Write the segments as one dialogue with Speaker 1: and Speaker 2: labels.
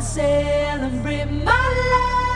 Speaker 1: celebrate my life.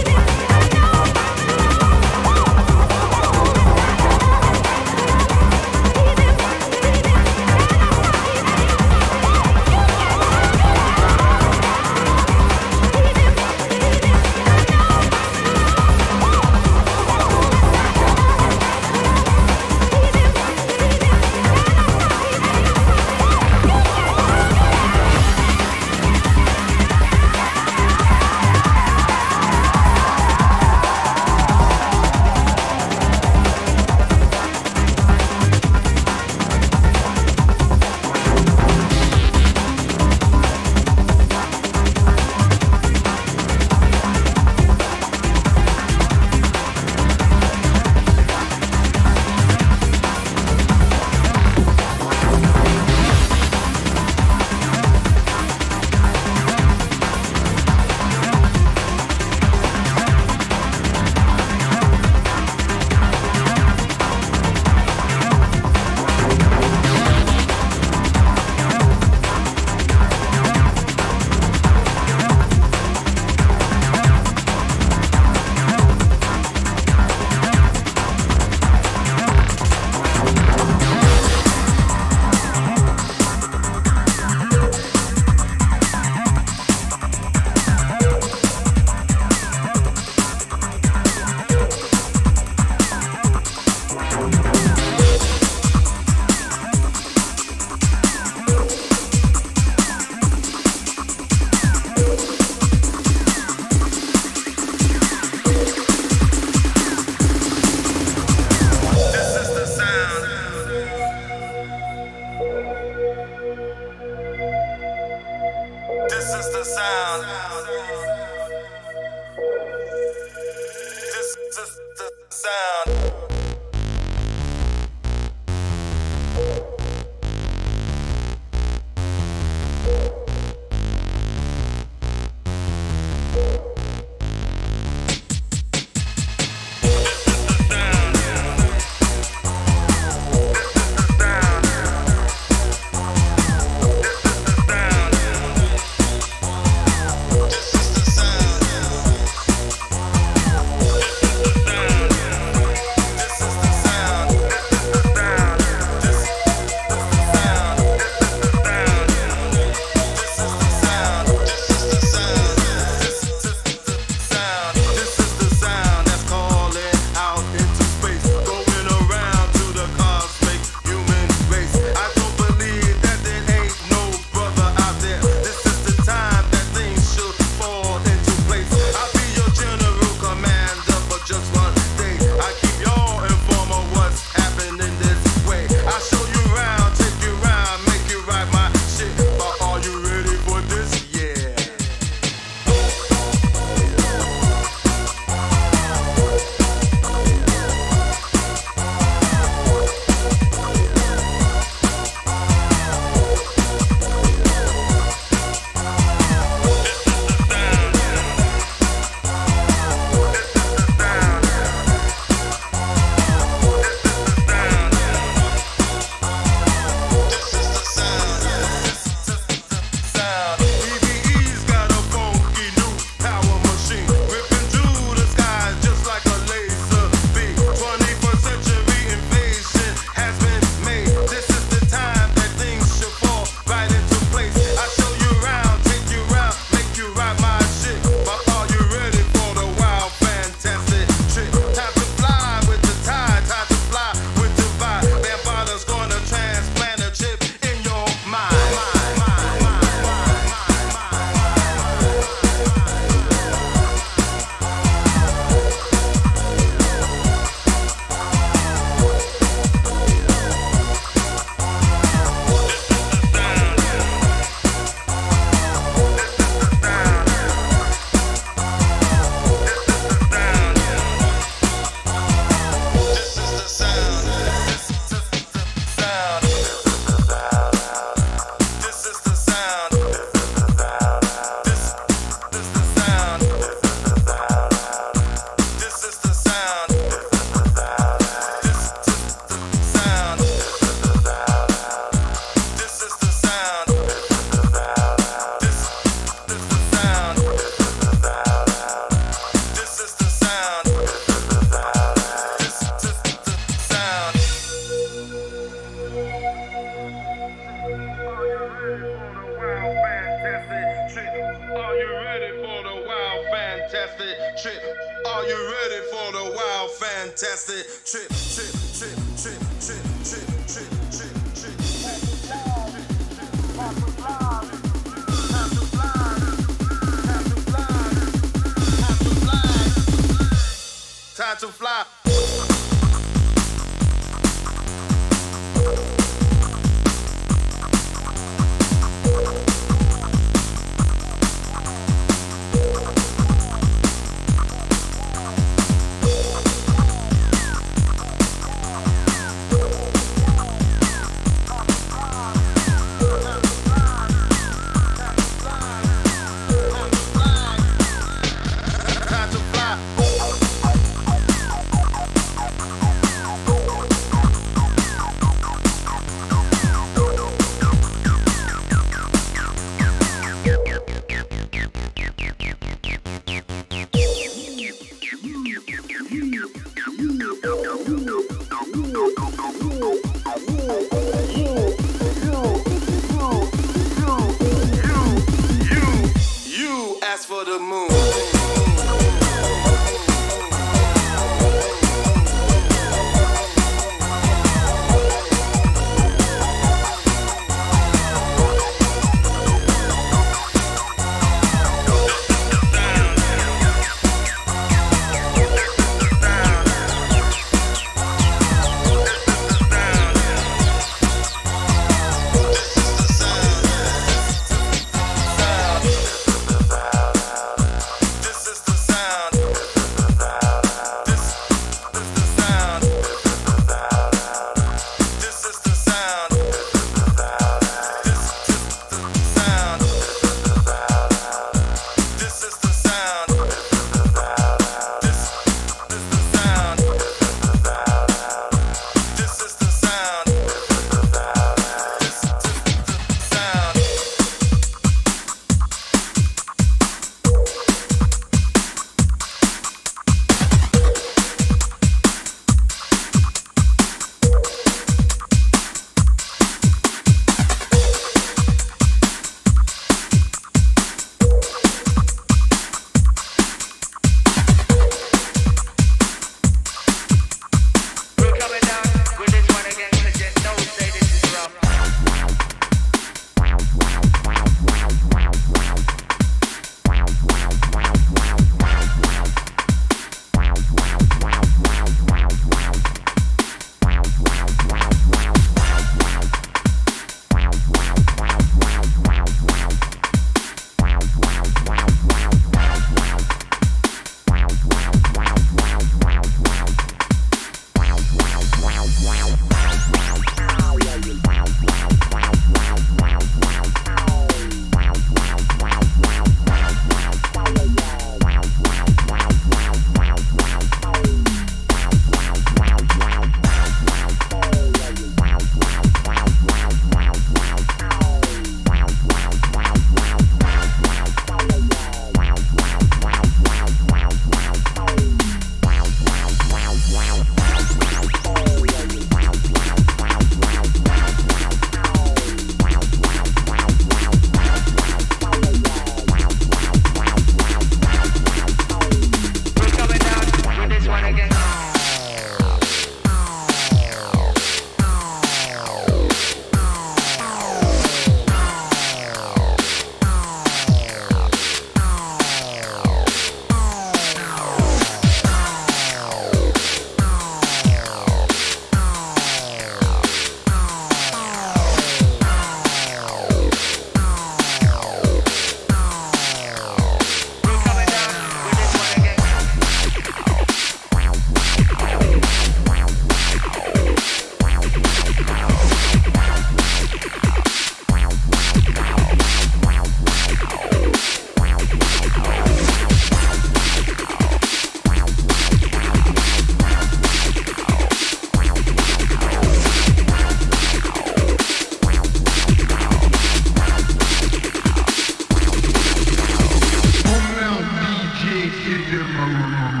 Speaker 2: You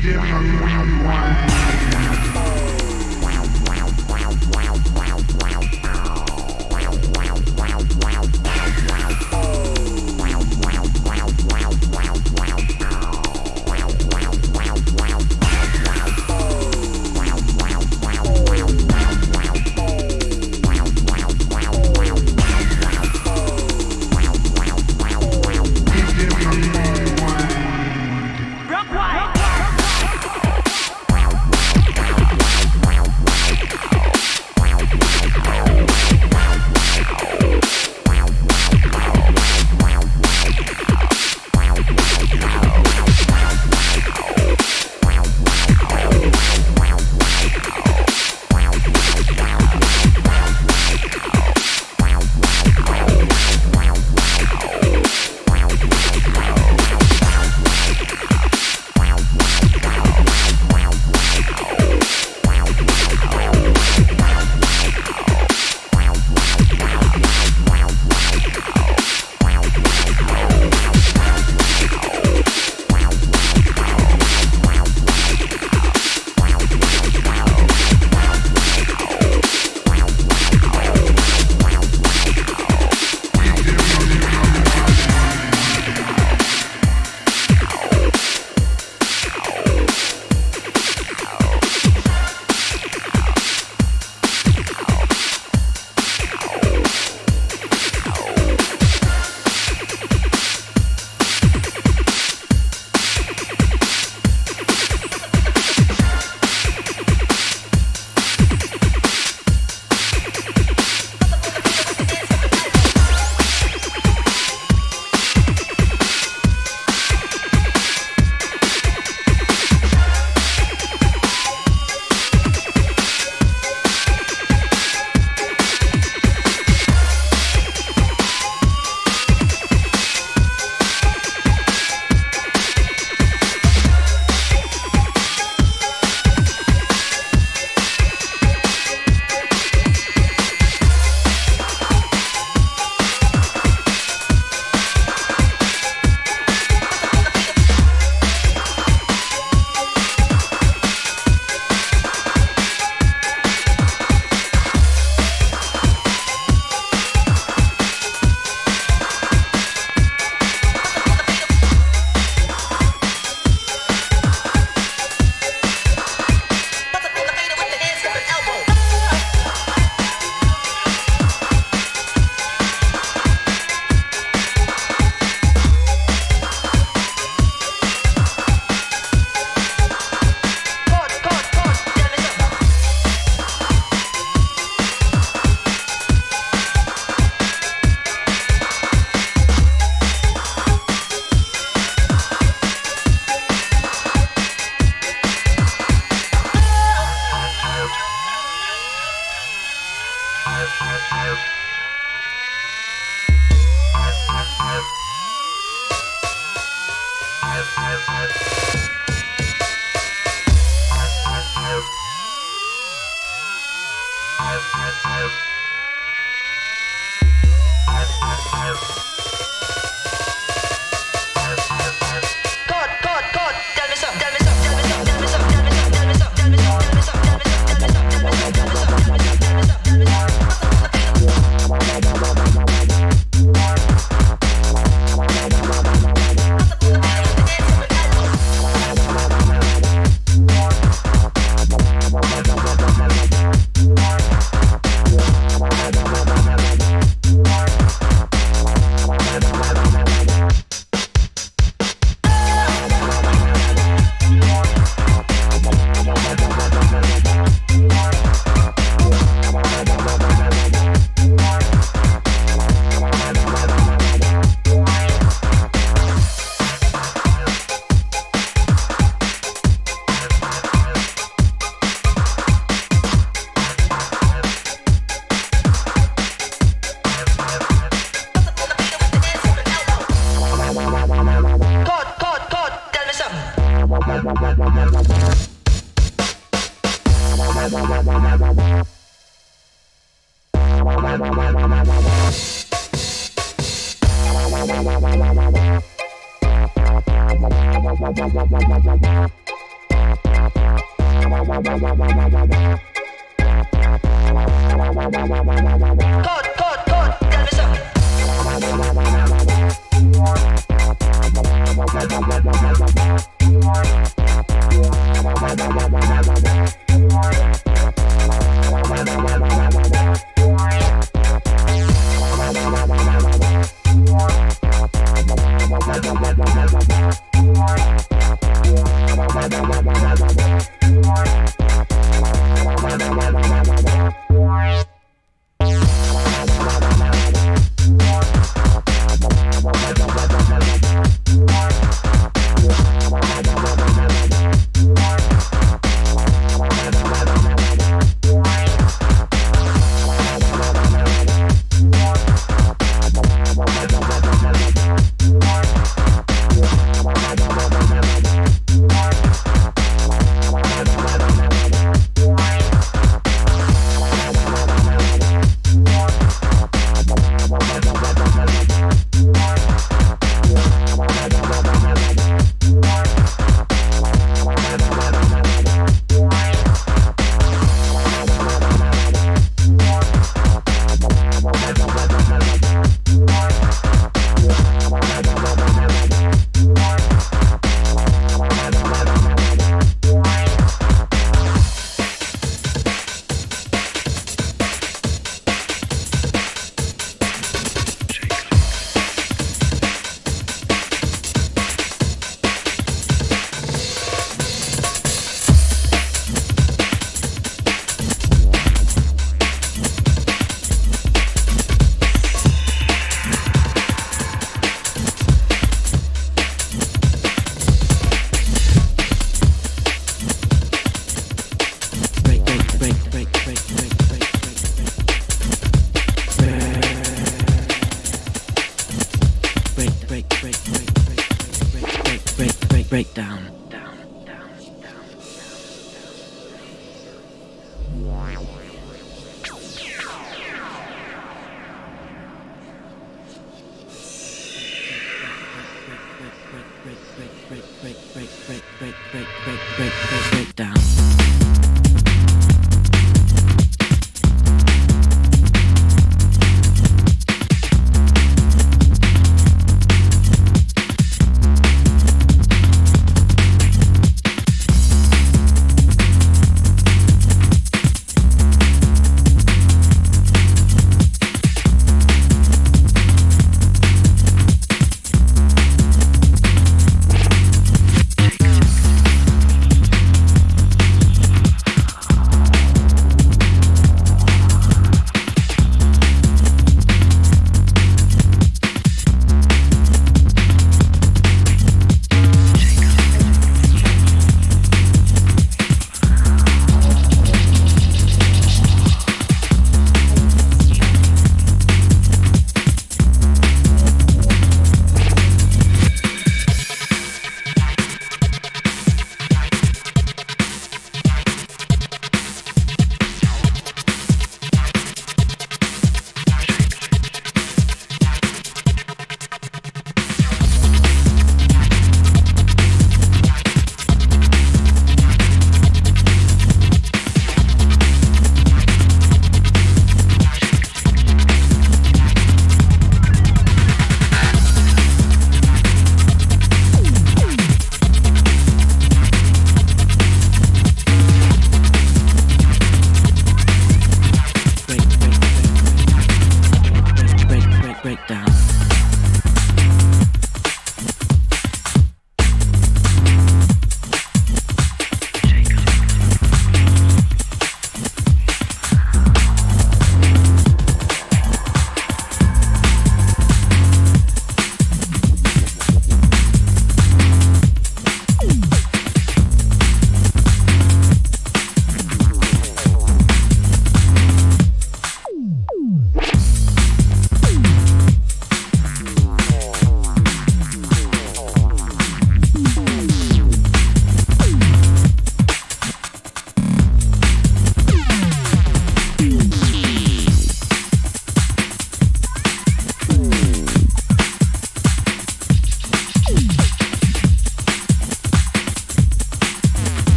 Speaker 2: give me one.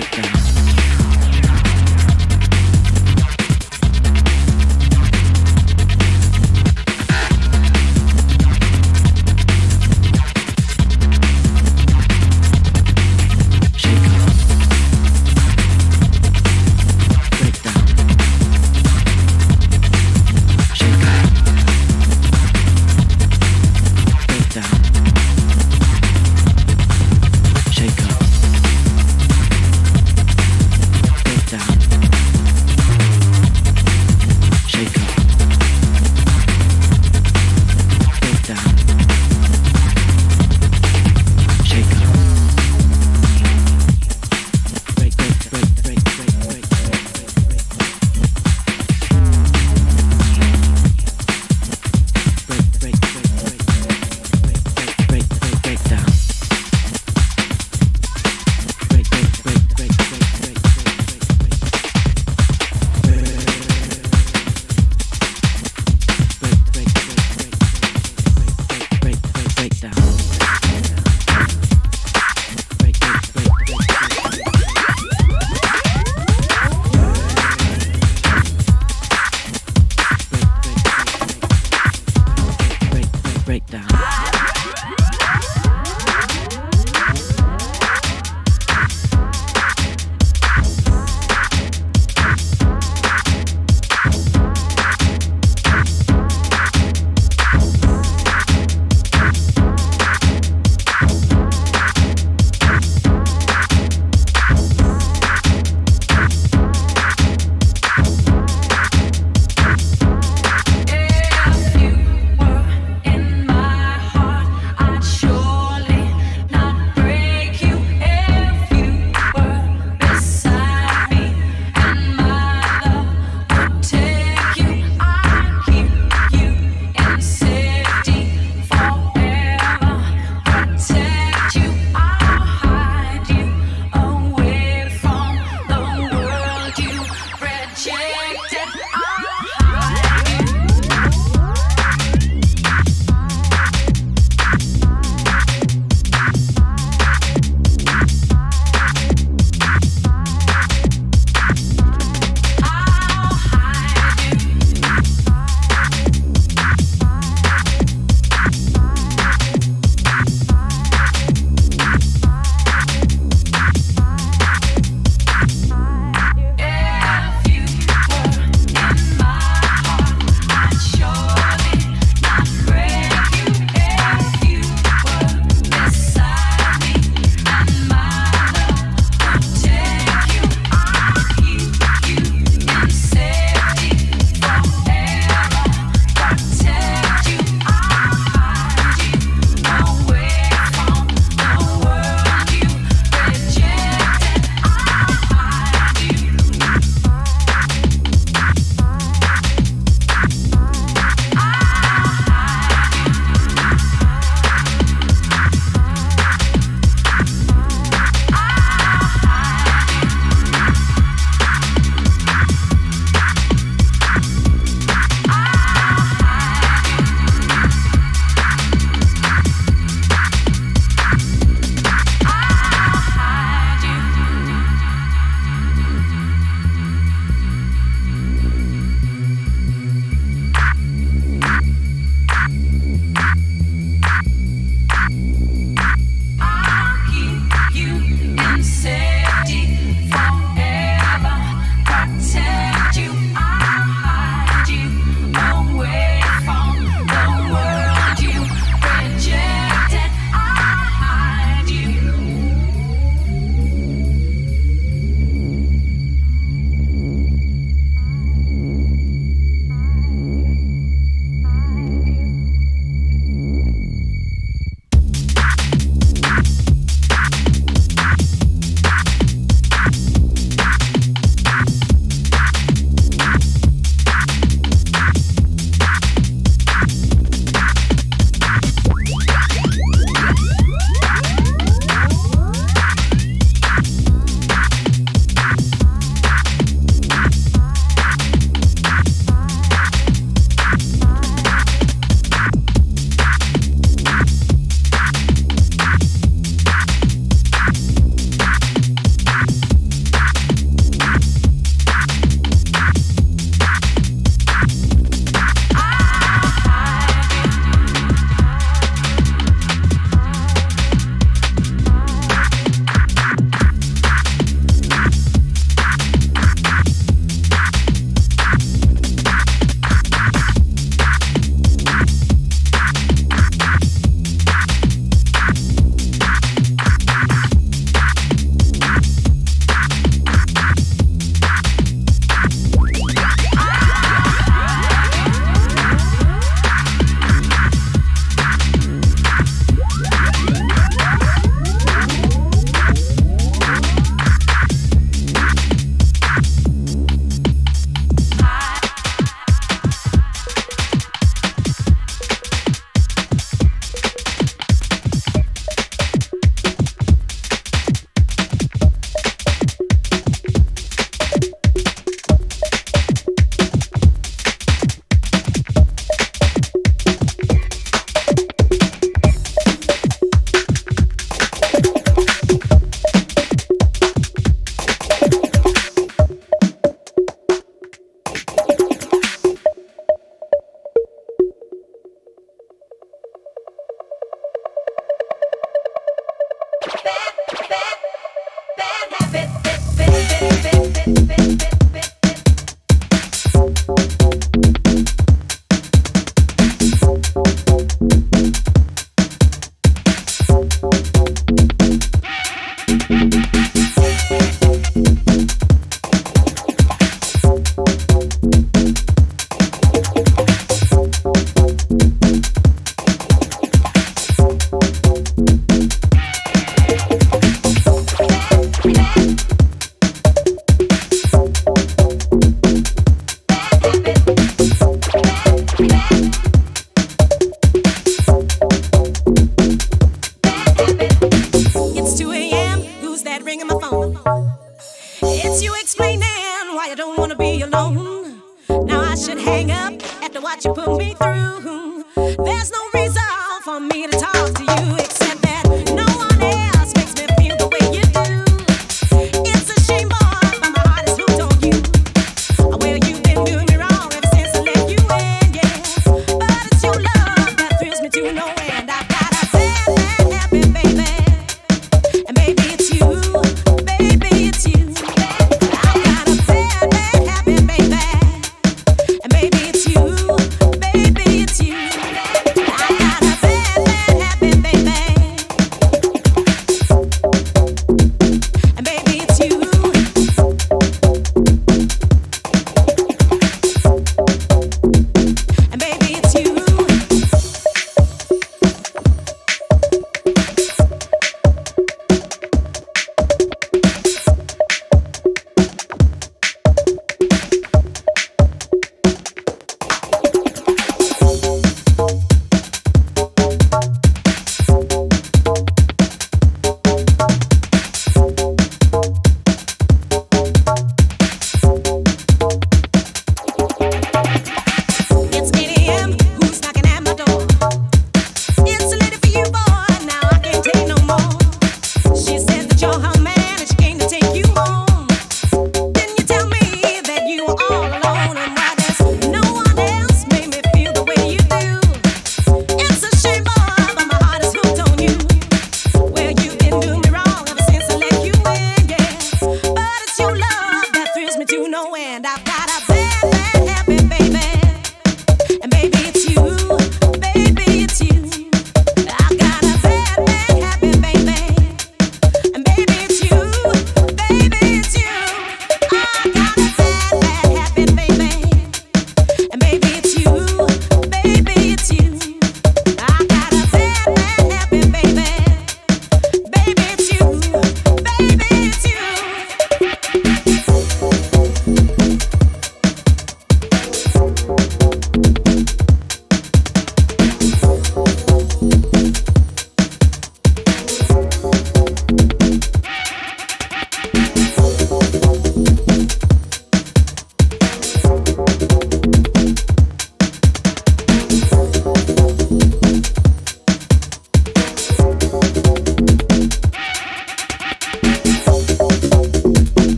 Speaker 1: great.